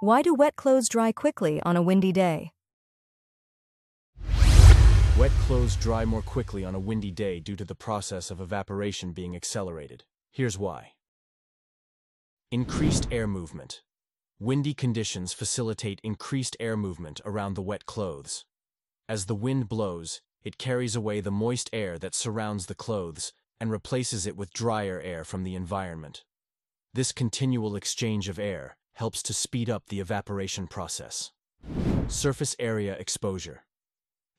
Why do wet clothes dry quickly on a windy day? Wet clothes dry more quickly on a windy day due to the process of evaporation being accelerated. Here's why. Increased air movement. Windy conditions facilitate increased air movement around the wet clothes. As the wind blows, it carries away the moist air that surrounds the clothes and replaces it with drier air from the environment. This continual exchange of air helps to speed up the evaporation process. Surface area exposure.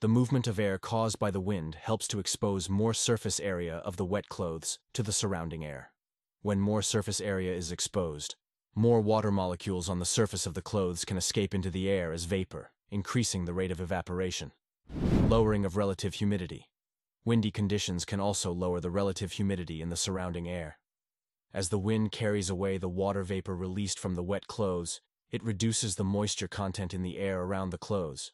The movement of air caused by the wind helps to expose more surface area of the wet clothes to the surrounding air. When more surface area is exposed, more water molecules on the surface of the clothes can escape into the air as vapor, increasing the rate of evaporation. Lowering of relative humidity. Windy conditions can also lower the relative humidity in the surrounding air. As the wind carries away the water vapor released from the wet clothes, it reduces the moisture content in the air around the clothes.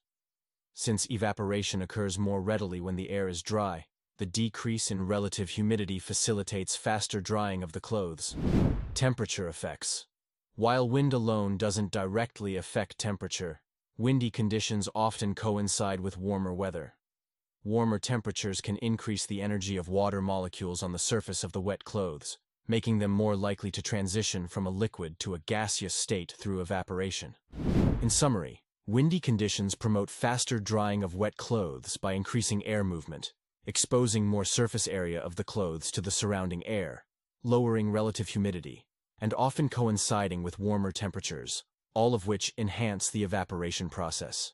Since evaporation occurs more readily when the air is dry, the decrease in relative humidity facilitates faster drying of the clothes. Temperature effects. While wind alone doesn't directly affect temperature, windy conditions often coincide with warmer weather. Warmer temperatures can increase the energy of water molecules on the surface of the wet clothes, making them more likely to transition from a liquid to a gaseous state through evaporation. In summary, windy conditions promote faster drying of wet clothes by increasing air movement, exposing more surface area of the clothes to the surrounding air, lowering relative humidity, and often coinciding with warmer temperatures, all of which enhance the evaporation process.